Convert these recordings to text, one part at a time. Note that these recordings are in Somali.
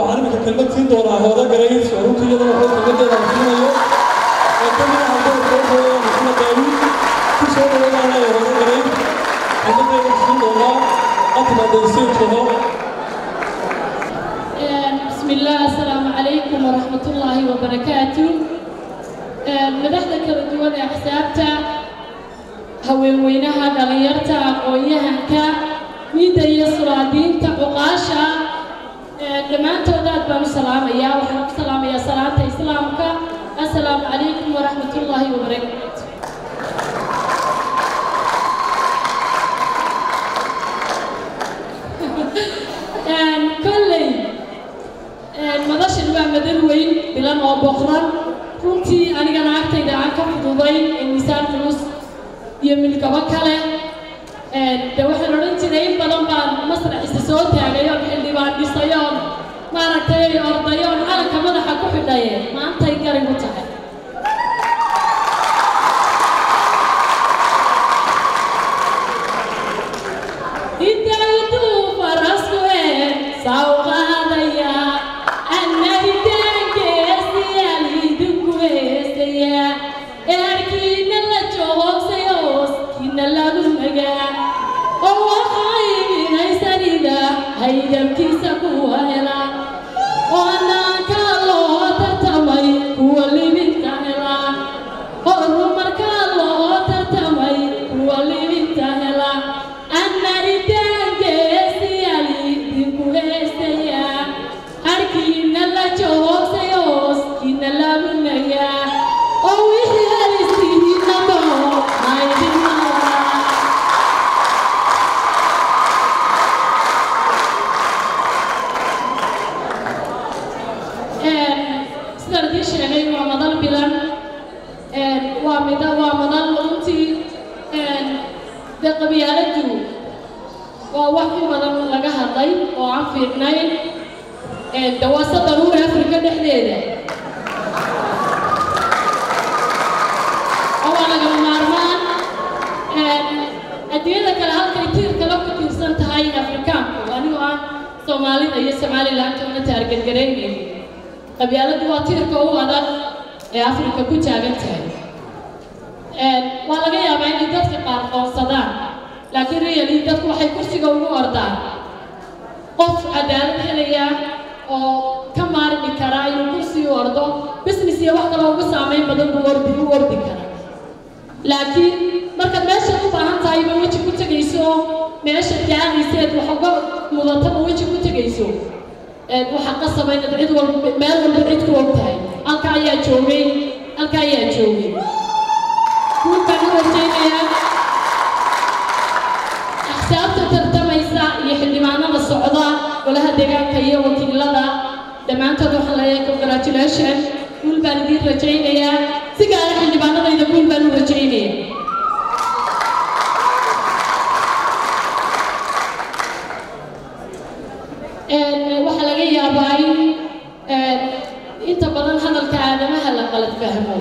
waxaan iminka kelmad siin doonaa hooda garays oo runtii iyadana wuxuu kelmadeeda siinayo ee ka mid ah gobolkooda maxamed daawud ku soo dhaweeyaana ee hooda garays kelmadeeda siin doonaa atma dayseejoodo بسم الله السلام عليكم ورحمة الله وبركاته مدحنا كلا دوان أحسابتا هوين وينها دليرتا aqoon miida iyo suraadiinta cuqaasha dhammaantood aad baan u salaamayaa waxaan ku salaamayaa salaanta islaamka. Assalaamu calaykum waraxmat ullaahi wabarakaatu kolley madashan waa madan weyn bilan oo boqran runtii anigana agtayda aan ka fududayn ee miisaan culus iyo milgabo kale de waxaan odhan jiray in badan baan masraxisa soo taagay oon xildhibaan dhisay oon maaragtay orday haijamkisa kuwa hela sidaan idiin sheegay waa madal bilan waa mida waa madal runtii dee qabyaaladu waa wax in badan laga hadlay oo aan fiicnayn de waa se daruuri afrika dhexdeeda. Oo waa lagama maarmaan adduunyada kale halkay tiirkala ku tiirsan tahay afrikaanku. Anigoo aan soomaalida iyo somaliland una taargargaraynaynin qabyaaladu waa tiirka u adag ee afrika ku taagan tahay waa laga yaabaa inay dadka qaar qoonsadaan laakiin really dadku waxay kursiga ugu ordaan qof cadaalad helaya oo ka maarmi kara inuu kursi u ordo business iyo wax kaloo ugu saameyn badan buu ordi u ordi kara laakiin markaad meeshaad u baahan tahay ba weji ku tegayso meesha gaanayseed wax uga mudataba weji ku tegayso waxaa qasaba inaad cid walba meel walba cid ku og tahay halka ayaa joogay halka ayaa joogay. Guulkaan u rajaynayaa axsaabta tartamaysa iyo xildhibaanada socda golaha deegaanka iyo wakiilada dhammaantood waxaan leeyahay congratulation guul baan idiin rajaynayaa. Si gaara xildhibaanadayda guul baan u rajaynayaa waxaa laga yaabaa in inta badan hadalka aadamaha la qalad fahmo.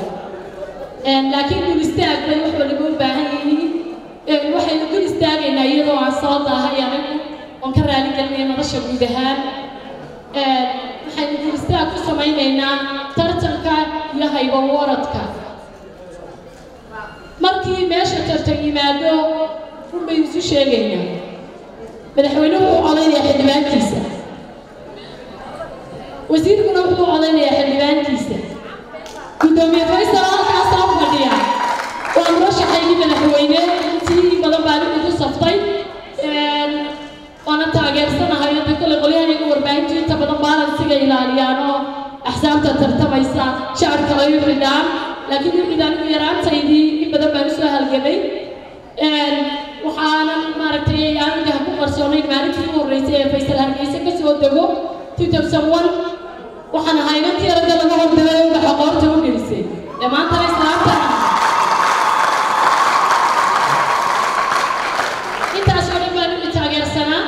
Laakiin dul istaag bay wax waliba u baahan yihiin. Waxaynu dul istaagaynaa iyadoo aan soo daahay anigu oon ka raali gelinaya madasha guud ahaan. Waxaynu dul istaag ku samaynaynaa tartanka iyo haybo waradka markii meesha tartan yimaado run baynu isu sheegaynaa madaxweynuhu wuxuu codaynayaa xildhibaankiisa wasiirkuna wuxuu codaynayaa xildhibaankiisa guddoomiye faysal halkaasaa u fadhiya waa murashaxaygii madaxweyne intii badan baa anigu ku saftay waana taageersanahay hadda kole qolyahayga warbaahintu inta badan baalansiga ilaaliyaan oo axsaabta tartamaysa shacab kale u xidhaan laakiin wixii anigu yaraantaydii in badan baan u soo halgamay waxaanan maaragtay aniga ku qarsoonayn maalintii ugu horreysay ee faysal hargeysa ka soo dego 2001 waxaan ahaa inantii aragga laga hordiray uga xoqoorta u gelisay ee maantana islaamta intaas oo dhan baan imi taageersanaa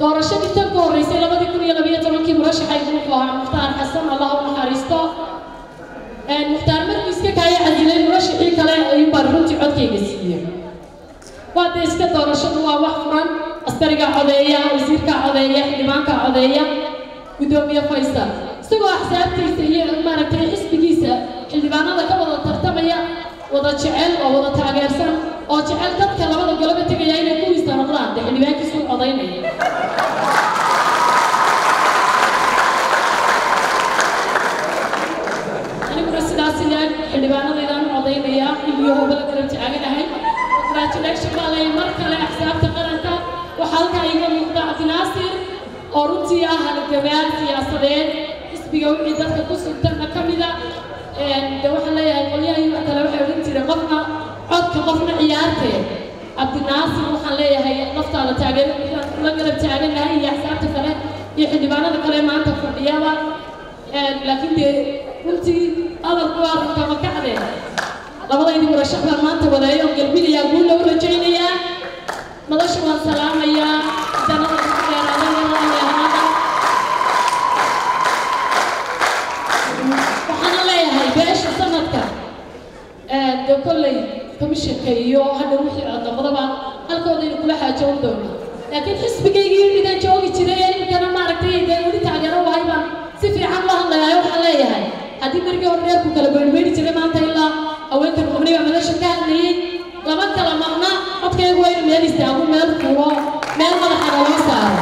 doorashadii tan horreysay labadii kun iyo labiyo tobankii murashaxaygu wuxuu ahaa mukhtaar xasan allah u mukhtaar markuu iska kaaya casilay murashaxii kale ayuu baan runtii codkayga siiyey. Waa dee iska doorashadu waa wax furan. Askariga codeeya wasiirka codeeya xildhibaanka codeeya gudoomiye faysal isagoo axsaabtiisa iyo maaragtay xisbigiisa xildhibaanada ka wada tartamaya wada jecel oo wada taageersan oo jecel dadka labada goloba tegaya inay kuwiisa noqdaan. Dee xildhibaankiisu codaynaya. Aniguna sidaas ilaan xildhibaanadaydaan u codaynayaa iyo hobala garab taaganahay congratulation baa leeyahay mar kale axsaabta qaranka waxaa halkaa iga muuqda cabdinaasir oo runtii ah halgamaal siyaasadeed xisbiga wixii dadka ku sugtana ka mida de waxaan leeyahay qolyahii wax kale waxay odhan jireen qofna codka qofna ciyaarteed cabdinaasir waxaan leeyahay naftaada taageer la garab taaganahay iyo axsaabta kale iyo xildhibaanada kale maanta fadhiyaba laakiin dee runtii hadalku arrinka ma kacde labadaydi murashax baan maanta wadeeyo oo galbinayaa guulla dee kolley komishanka iyo hadha wixii adammadaba halkoodaynu kula xaajoon doonaa laakiin xisbigaygii midaan joogi jiray ee imikana maaragtay dee weli taageero wahay baan si fiican loo hadlayaa waxaan leeyahay. Haddii markii hore reerku kala beydhbeydhi jiray maanta ilaa haweenkan xubniga madasha ka hadlayay. Lama kala maqna codkaygu waa inu meel istaagu meel furo meel madaxana loo saaro